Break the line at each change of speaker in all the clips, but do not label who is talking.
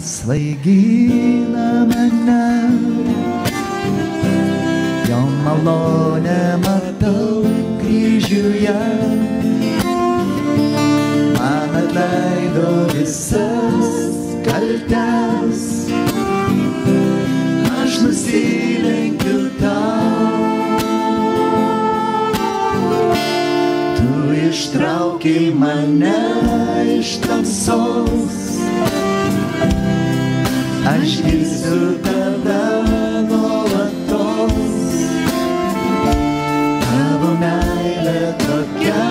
svaigina mane. Jo malonę matau kryžiuje. Man atleido visas kaltes. Aš nusilenkiu tau. Tu ištraukiai mane iš tamsos. Aš gilsiu tave nuolatos. Tavo meilė tokia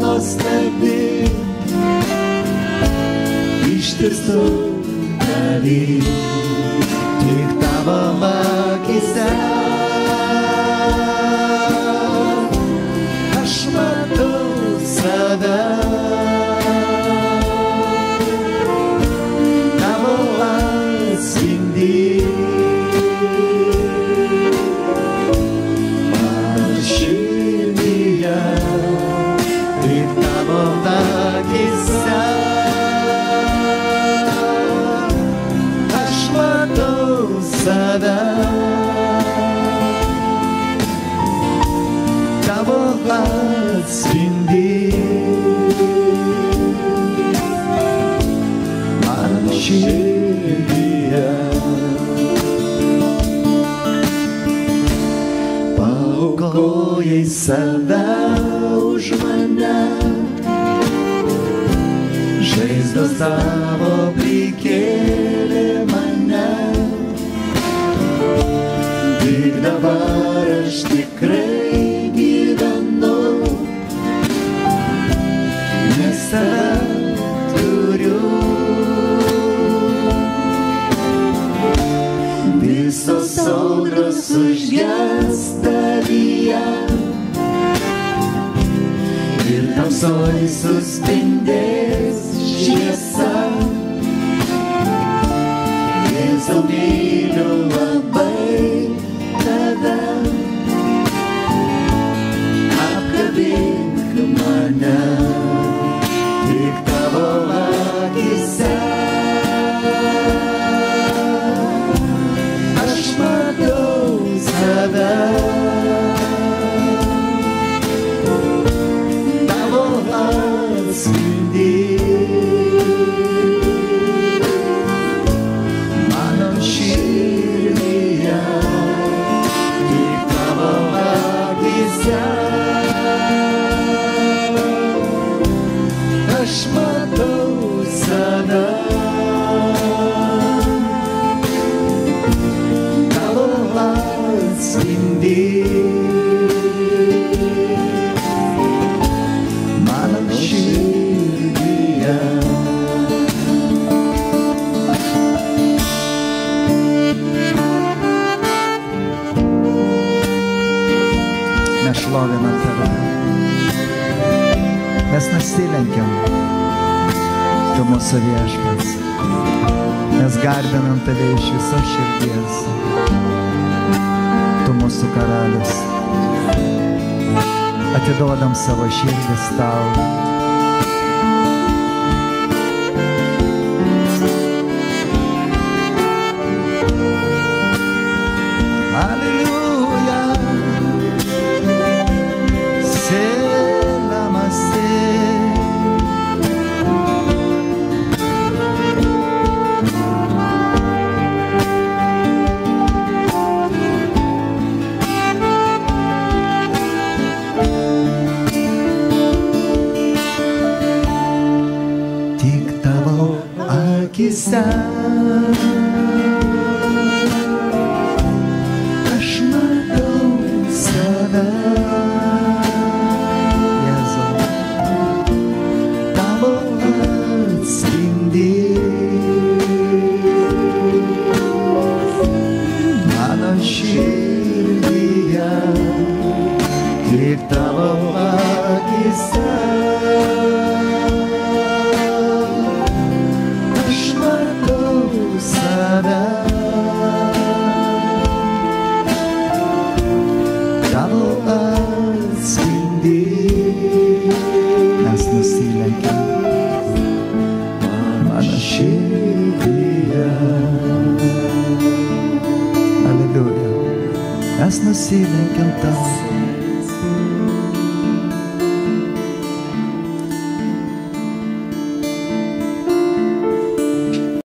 nuostabi. Ištirstu tavį, save. Tavo atspindį. Man širdyje. Paukojai save už mane. Žaizdos tavo prikėlė aš tikrai gyvenu, nes tave turiu. Visos audros užges tavyje ir tamsoj suspindės šviesa. Jėzau save. Mes nusilenkiam. Tu mūsų viešpats. Mes garbinam tave iš visos širdies. Tu mūsų karalius. Atiduodam savo širdis tau. Akise. Aš Aleluia. Has nacido en cantar.